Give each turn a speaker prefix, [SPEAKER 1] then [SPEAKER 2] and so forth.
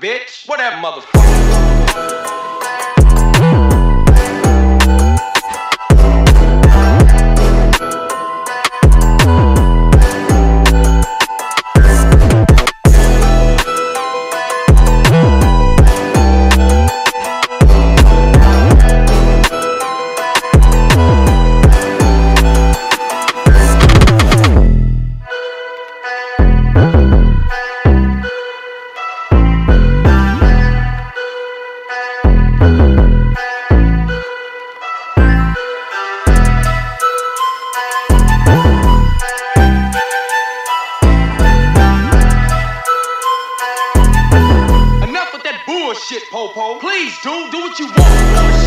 [SPEAKER 1] bitch. whatever, motherfucker? shit, Popo. Please, dude, do what you want.